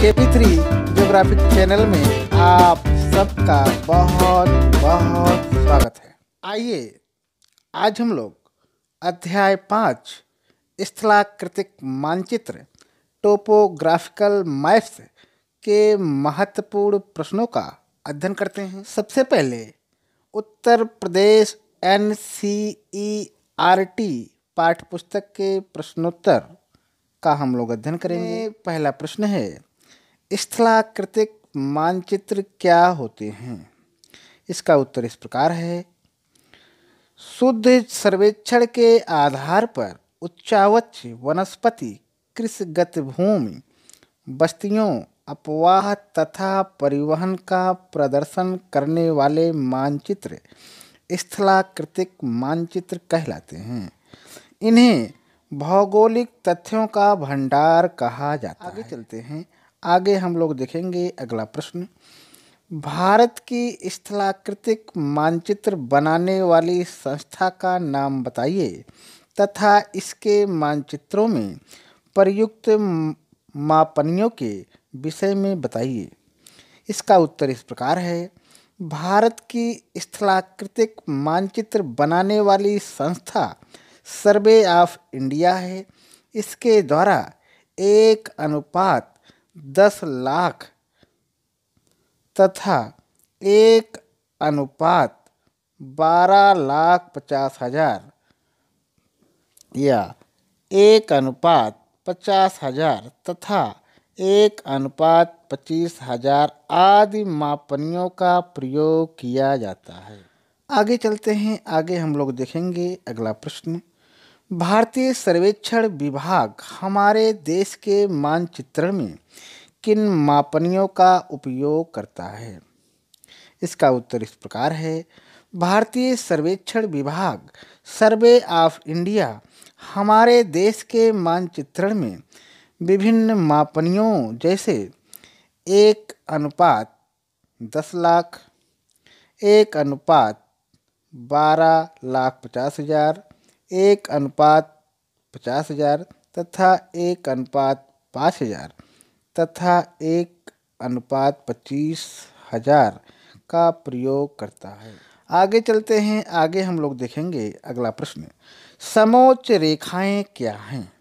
के P three geographic channel में आप सबका बहुत बहुत स्वागत है। आइए आज हम लोग अध्याय पाँच स्थलाकृतिक मानचित्र टोपोग्राफिकल मैप्स के महत्वपूर्ण प्रश्नों का अध्ययन करते हैं। सबसे पहले Uttar Pradesh N C E R T पाठ्य पुस्तक के प्रश्नोत्तर का हम लोग अध्ययन करेंगे। पहला प्रश्न है स्थलाकृतिक मानचित्र क्या होते हैं? इसका उत्तर इस प्रकार है। शुद्ध सर्वेक्षण के आधार पर उच्चावच वनस्पति कृषिगत भूमि बस्तियों अपवाह तथा परिवहन का प्रदर्शन करने वाले मानचित्र स्थलाकृतिक मानचित्र कहलाते हैं। इन्हें भौगोलिक तथ्यों का भंडार कहा जाता आगे है। आगे चलते हैं। आगे हम लोग देखेंगे अगला प्रश्न। भारत की स्थलाकृतिक मानचित्र बनाने वाली संस्था का नाम बताइए तथा इसके मानचित्रों में प्रयुक्त मापनियों के विषय में बताइए। इसका उत्तर इस प्रकार है, भारत की स्थलाकृतिक मानचित्र बनाने वाली संस्था सर्वे ऑफ़ इंडिया है। इसके द्वारा एक अनुपात दस लाख तथा एक अनुपात बारह लाख पचास हज़ार या एक अनुपात पचास हज़ार तथा एक अनुपात पच्चीस हज़ार आदि मापनियों का प्रयोग किया जाता है। आगे चलते हैं, आगे हम लोग देखेंगे अगला प्रश्न। भारतीय सर्वेक्षण विभाग हमारे देश के मानचित्रण में किन मापनियों का उपयोग करता है? इसका उत्तर इस प्रकार है। भारतीय सर्वेक्षण विभाग, सर्वे ऑफ़ इंडिया, हमारे देश के मानचित्रण में विभिन्न मापनियों जैसे एक अनुपात दस लाख, एक अनुपात बारह लाख पचास हज़ार एक अनुपात पचास हज़ार तथा एक अनुपात पाँच हज़ार तथा एक अनुपात पच्चीस हज़ार का प्रयोग करता है। आगे चलते हैं, आगे हम लोग देखेंगे अगला प्रश्न। समोच्च रेखाएँ क्या हैं?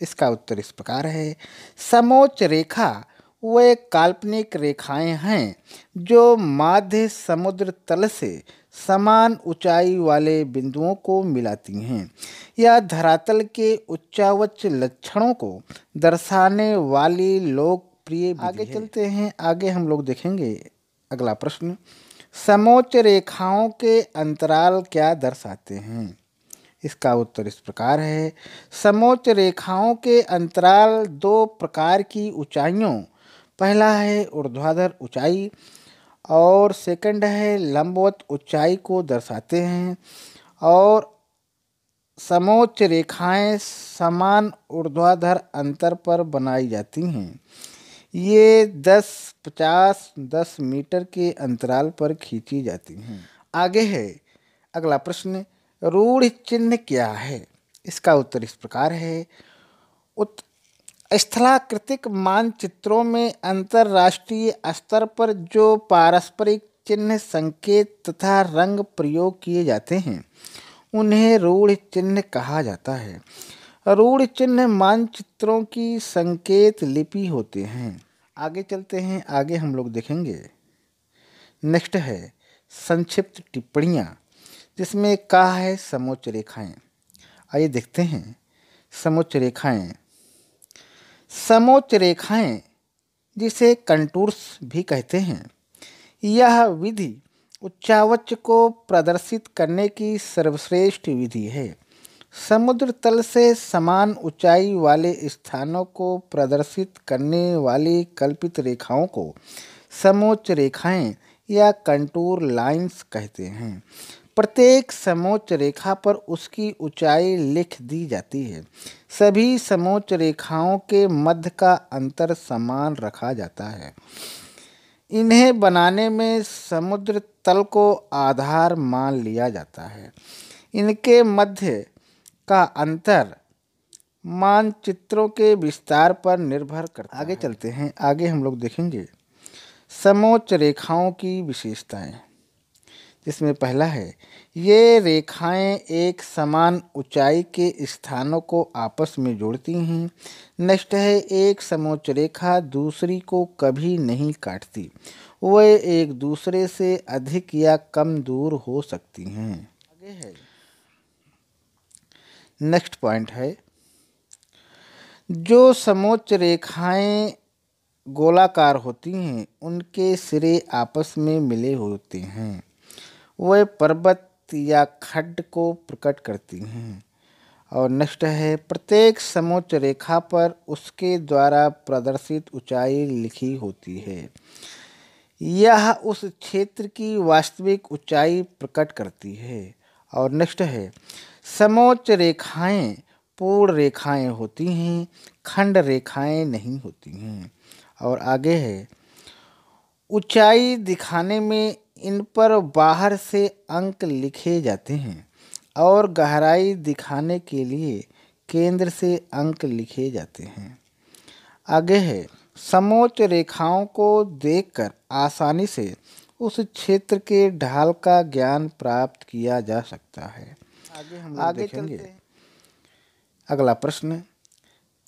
इसका उत्तर इस प्रकार है। समोच्च रेखा वे काल्पनिक रेखाएँ हैं जो माध्य समुद्र तल से समान ऊंचाई वाले बिंदुओं को मिलाती हैं यह धरातल के उच्चावच लक्षणों को दर्शाने वाली लोकप्रिय आगे चलते हैं। आगे हम लोग देखेंगे अगला प्रश्न। समोच्च रेखाओं के अंतराल क्या दर्शाते हैं? इसका उत्तर इस प्रकार है। समोच्च रेखाओं के अंतराल दो प्रकार की ऊंचाइयों। पहला है ऊर्ध्वाधर ऊंचाई और सेकंड है, लंबवत ऊंचाई को दर्शाते हैं और समोच्च रेखाएँ समान ऊर्ध्वाधर अंतर पर बनाई जाती हैं। ये 10 50 10 मीटर के अंतराल पर खींची जाती हैं। आगे है, अगला प्रश्न, रूढ़ चिन्ह क्या है? इसका उत्तर इस प्रकार है, उत स्थलाकृतिक मानचित्रों में अंतर्राष्ट्रीय स्तर पर जो पारस्परिक चिन्ह संकेत तथा रंग प्रयोग किए जाते हैं, उन्हें रूढ़ चिन्ह कहा जाता है। रूढ़ चिन्ह मानचित्रों की संकेत लिपि होते हैं। आगे चलते हैं, आगे हम लोग देखेंगे। नेक्स्ट है, संक्षिप्त टिप्पणियाँ, जिसमें कहा है समोच्च रेखाएँ। आइए देखते हैं, समोच्च रेखाएँ। समोच्च रेखाएँ, जिसे कंटूर्स भी कहते हैं। यह विधि उच्चावच को प्रदर्शित करने की सर्वश्रेष्ठ विधि है। समुद्र तल से समान ऊंचाई वाले स्थानों को प्रदर्शित करने वाली कल्पित रेखाओं को समोच्च रेखाएँ या कंटूर लाइंस कहते हैं। प्रत्येक समोच्च रेखा पर उसकी ऊंचाई लिख दी जाती है। सभी समोच्च रेखाओं के मध्य का अंतर समान रखा जाता है। इन्हें बनाने में समुद्र तल को आधार मान लिया जाता है। इनके मध्य का अंतर मानचित्रों के विस्तार पर निर्भर करता आगे है। चलते हैं। आगे हम लोग देखेंगे समोच्च रेखाओं की विशेषताएँ जिसमें पहला है ये रेखाएँ एक समान ऊंचाई के स्थानों को आपस में जोड़ती हैं। नेक्स्ट है एक समोच्च रेखा, दूसरी को कभी नहीं काटती। वह एक दूसरे से अधिक या कम दूर हो सकती हैं। आगे है। नेक्स्ट पॉइंट है। जो समोच्च रेखाएँ गोलाकार होती हैं, उनके सिरे आपस में मिले होते हैं। वह पर्वत या खड्ड को प्रकट करती हैं। और नेक्स्ट है, प्रत्येक समोच्च रेखा पर उसके द्वारा प्रदर्शित ऊंचाई लिखी होती है। यह उस क्षेत्र की वास्तविक ऊंचाई प्रकट करती है। और नेक्स्ट है, समोच्च रेखाएँ पूर्ण रेखाएँ होती हैं, खंड रेखाएँ नहीं होती हैं। और आगे है, ऊंचाई दिखाने में इन पर बाहर से अंक लिखे जाते हैं और गहराई दिखाने के लिए केंद्र से अंक लिखे जाते हैं। आगे है समोच्च रेखाओं को देखकर आसानी से उस क्षेत्र के ढाल का ज्ञान प्राप्त किया जा सकता है। आगे हम आगे देखेंगे। अगला प्रश्न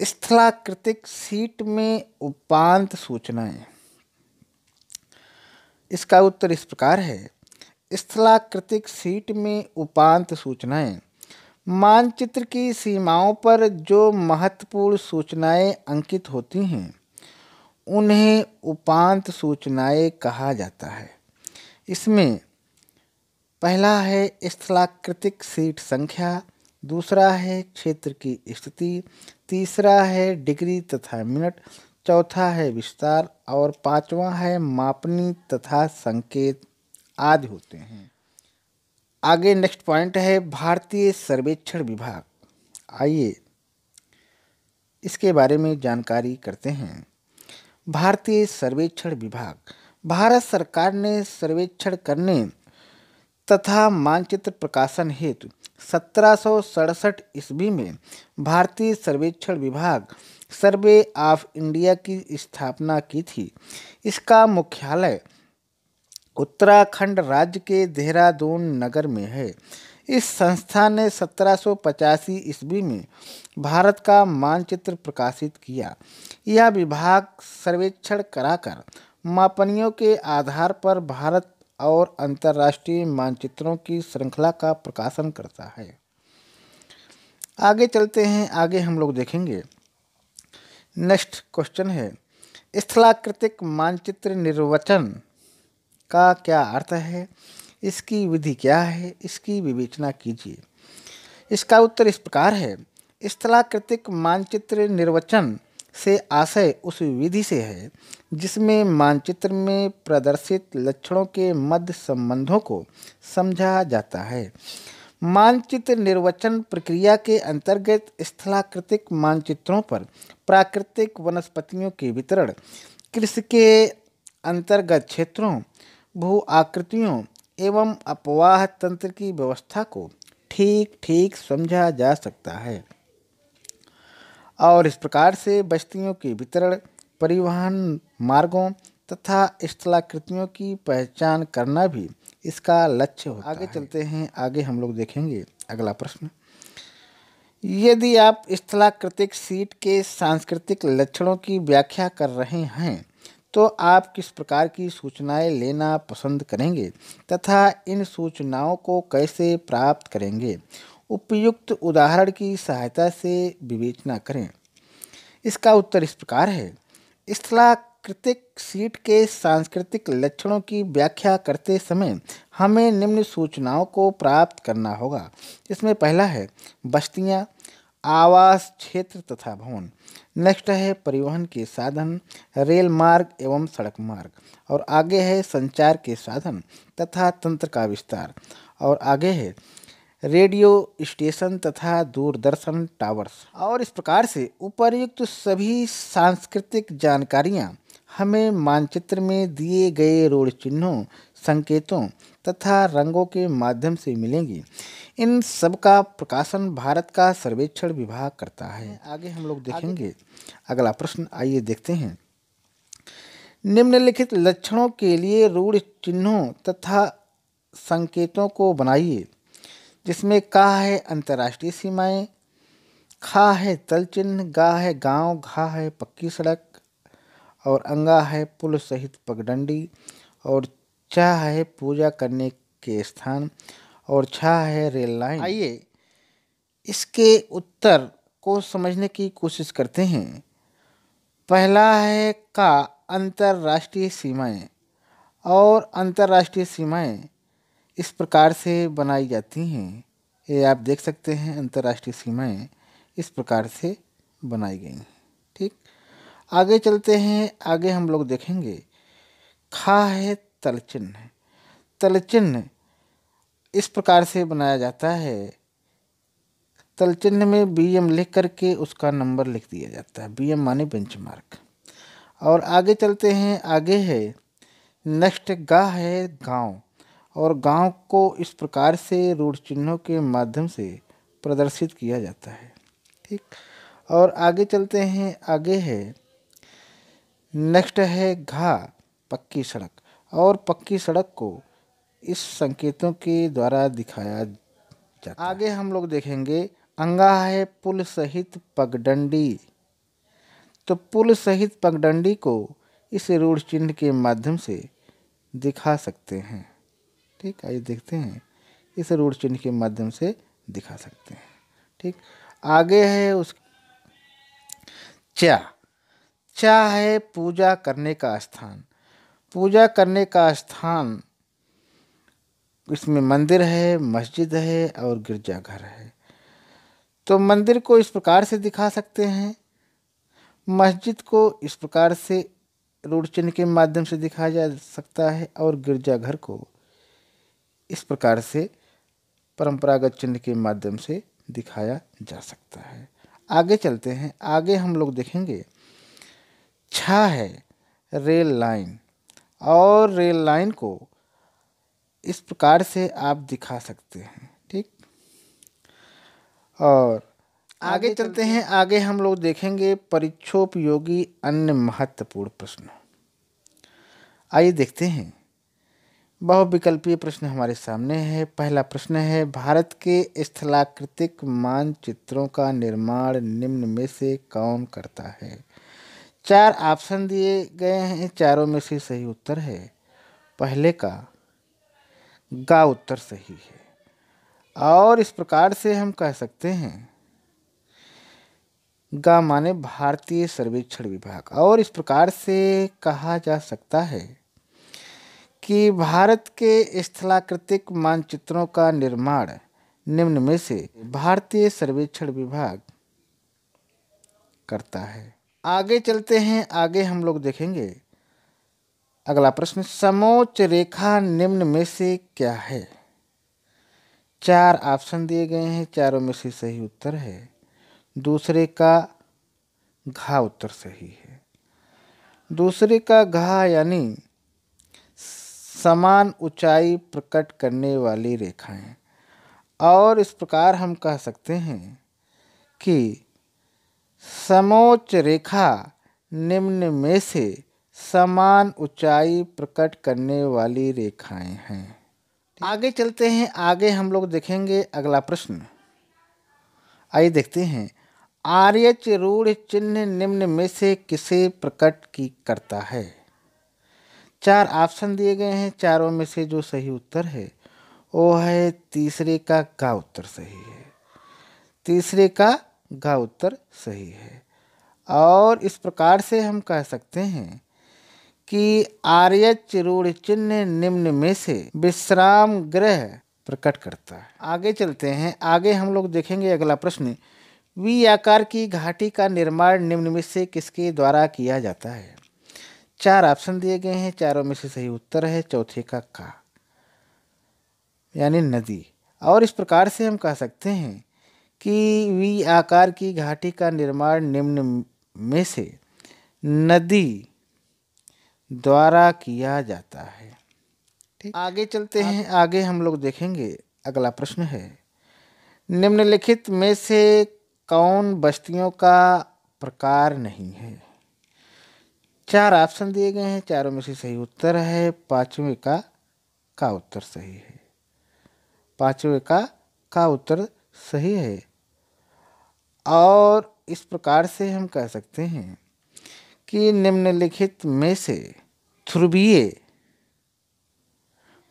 स्थलाकृतिक सीट में उपांत सूचनाएँ। इसका उत्तर इस प्रकार है। स्थलाकृतिक सीट में उपांत सूचनाएँ। मानचित्र की सीमाओं पर जो महत्वपूर्ण सूचनाएँ अंकित होती हैं, उन्हें उपांत सूचनाएँ कहा जाता है। इसमें पहला है स्थलाकृतिक सीट संख्या, दूसरा है क्षेत्र की स्थिति, तीसरा है डिग्री तथा मिनट चौथा है विस्तार और पांचवा है मापनी तथा संकेत आदि होते हैं। आगे नेक्स्ट पॉइंट है भारतीय सर्वेक्षण विभाग। आइए इसके बारे में जानकारी करते हैं। भारतीय सर्वेक्षण विभाग। भारत सरकार ने सर्वेक्षण करने तथा मानचित्र प्रकाशन हेतु सत्रह सौ सड़सठ ईस्वी में भारतीय सर्वेक्षण विभाग सर्वे ऑफ़ इंडिया की स्थापना की थी। इसका मुख्यालय उत्तराखंड राज्य के देहरादून नगर में है। इस संस्था ने सत्रह सौ पचासी ईस्वी में भारत का मानचित्र प्रकाशित किया। यह विभाग सर्वेक्षण कराकर मापनियों के आधार पर भारत और अंतर्राष्ट्रीय मानचित्रों की श्रृंखला का प्रकाशन करता है। आगे चलते हैं, आगे हम लोग देखेंगे। नेक्स्ट क्वेश्चन है, स्थलाकृतिक मानचित्र निर्वचन का क्या अर्थ है? इसकी विधि क्या है? इसकी विवेचना कीजिए। इसका उत्तर इस प्रकार है, स्थलाकृतिक मानचित्र निर्वचन से आशय उस विधि से है, जिसमें मानचित्र में प्रदर्शित लक्षणों के मध्य संबंधों को समझा जाता है। मानचित्र निर्वचन प्रक्रिया के अंतर्गत स्थलाकृतिक मानचित्रों पर प्राकृतिक वनस्पतियों के वितरण, कृषि के अंतर्गत क्षेत्रों, भू आकृतियों एवं अपवाह तंत्र की व्यवस्था को ठीक ठीक समझा जा सकता है। और इस प्रकार से बस्तियों के वितरण परिवहन मार्गों तथा स्थलाकृतियों की पहचान करना भी इसका लक्ष्य होता आगे है। चलते हैं आगे हम लोग देखेंगे। अगला प्रश्न। यदि आप स्थलाकृतिक सीट के सांस्कृतिक लक्षणों की व्याख्या कर रहे हैं तो आप किस प्रकार की सूचनाएँ लेना पसंद करेंगे तथा इन सूचनाओं को कैसे प्राप्त करेंगे? उपयुक्त उदाहरण की सहायता से विवेचना करें। इसका उत्तर इस प्रकार है। स्थलाकृतिक सीट के सांस्कृतिक लक्षणों की व्याख्या करते समय हमें निम्न सूचनाओं को प्राप्त करना होगा। इसमें पहला है, बस्तियाँ, आवास क्षेत्र तथा भवन। नेक्स्ट है, परिवहन के साधन, रेल मार्ग एवं सड़क मार्ग। और आगे है, संचार के साधन तथा तंत्र का विस्तार। और आगे है रेडियो स्टेशन तथा दूरदर्शन टावर्स। और इस प्रकार से उपर्युक्त सभी सांस्कृतिक जानकारियाँ हमें मानचित्र में दिए गए रोड चिन्हों संकेतों तथा रंगों के माध्यम से मिलेंगी। इन सब का प्रकाशन भारत का सर्वेक्षण विभाग करता है। आगे हम लोग देखेंगे। अगला प्रश्न आइए देखते हैं। निम्नलिखित लक्षणों के लिए रूढ़ चिन्हों तथा संकेतों को बनाइए। जिसमें का है अंतर्राष्ट्रीय सीमाएँ खा है तल चिन्ह गा है गाँव घा है पक्की सड़क और अंगा है पुल सहित पगडंडी और चाह है पूजा करने के स्थान और छा है रेल लाइन। आइए इसके उत्तर को समझने की कोशिश करते हैं। पहला है का अंतर्राष्ट्रीय सीमाएँ और अंतर्राष्ट्रीय सीमाएँ इस प्रकार से बनाई जाती हैं। ये आप देख सकते हैं अंतर्राष्ट्रीय सीमाएँ इस प्रकार से बनाई गई ठीक? आगे चलते हैं। आगे हम लोग देखेंगे। खा है तल चिन्ह तल इस प्रकार से बनाया जाता है। तल चिन्ह में बी एम लिख करके उसका नंबर लिख दिया जाता है। बी एम माने बेंचमार्क और आगे चलते हैं। आगे है। नेक्स्ट गा है गाँव। और गाँव को इस प्रकार से रूढ़ चिन्हों के माध्यम से प्रदर्शित किया जाता है। ठीक? और आगे चलते हैं, आगे है। नेक्स्ट है घा, पक्की सड़क। और पक्की सड़क को इस संकेतों के द्वारा दिखाया जाता आगे हम लोग देखेंगे, अंगा है पुल सहित पगडंडी। तो पुल सहित पगडंडी को इस रूढ़ चिन्ह के माध्यम से दिखा सकते हैं। ठीक? आइए देखते हैं। इस रूढ़ चिन्ह के माध्यम से दिखा सकते हैं। ठीक? आगे है उस चा। चा है पूजा करने का स्थान। पूजा करने का स्थान इसमें मंदिर है, मस्जिद है और गिरजाघर है। तो मंदिर को इस प्रकार से दिखा सकते हैं। मस्जिद को इस प्रकार से रूढ़ चिन्ह के माध्यम से दिखाया जा सकता है और गिरजाघर को इस प्रकार से परंपरागत चिन्ह के माध्यम से दिखाया जा सकता है। आगे चलते हैं। आगे हम लोग देखेंगे। छा है रेल लाइन। और रेल लाइन को इस प्रकार से आप दिखा सकते हैं। ठीक? और आगे चलते हैं। आगे हम लोग देखेंगे परीक्षोपयोगी अन्य महत्वपूर्ण प्रश्न। आइए देखते हैं। बहुविकल्पीय प्रश्न हमारे सामने है। पहला प्रश्न है, भारत के स्थलाकृतिक मानचित्रों का निर्माण निम्न में से कौन करता है? चार ऑप्शन दिए गए हैं, चारों में से सही उत्तर है। पहले का, गा उत्तर सही है। और इस प्रकार से हम कह सकते हैं, गा माने भारतीय सर्वेक्षण विभाग। और इस प्रकार से कहा जा सकता है कि भारत के स्थलाकृतिक मानचित्रों का निर्माण, निम्न में से भारतीय सर्वेक्षण विभाग करता है। आगे चलते हैं, आगे हम लोग देखेंगे। अगला प्रश्न, समोच्च रेखा निम्न में से क्या है? चार ऑप्शन दिए गए हैं, चारों में से सही उत्तर है। दूसरे का घा उत्तर सही है। दूसरे का घा यानी समान ऊंचाई प्रकट करने वाली रेखाएँ। और इस प्रकार हम कह सकते हैं कि समोच्च रेखा निम्न में से समान ऊंचाई प्रकट करने वाली रेखाएँ हैं। आगे चलते हैं, आगे हम लोग देखेंगे अगला प्रश्न। आइए देखते हैं आर्यच रूढ़ चिन्ह निम्न में से किसे प्रकट की करता है? चार ऑप्शन दिए गए हैं, चारों में से जो सही उत्तर है, वो है तीसरे का गा उत्तर सही है। तीसरे का गा उत्तर सही है। और इस प्रकार से हम कह सकते हैं कि आर्य रूढ़ चिन्ह निम्न में से विश्राम ग्रह प्रकट करता है। आगे चलते हैं। आगे हम लोग देखेंगे अगला प्रश्न। वी आकार की घाटी का निर्माण निम्न में से किसके द्वारा किया जाता है? चार ऑप्शन दिए गए हैं चारों में से सही उत्तर है चौथे का का यानी नदी। और इस प्रकार से हम कह सकते हैं कि वी आकार की घाटी का निर्माण निम्न में से नदी द्वारा किया जाता है। ठीक। आगे चलते हैं आगे हम लोग देखेंगे अगला प्रश्न है। निम्नलिखित में से कौन बस्तियों का प्रकार नहीं है? चार ऑप्शन दिए गए हैं। चारों में से सही उत्तर है। पाँचवें का का उत्तर सही है। पाँचवें का का उत्तर सही है। और इस प्रकार से हम कह सकते हैं कि निम्नलिखित में से ध्रुवीय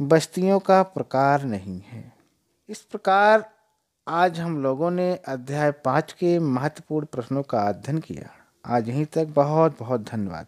बस्तियों का प्रकार नहीं है। इस प्रकार आज हम लोगों ने अध्याय पाँच के महत्वपूर्ण प्रश्नों का अध्ययन किया। आज यहीं तक बहुत बहुत धन्यवाद।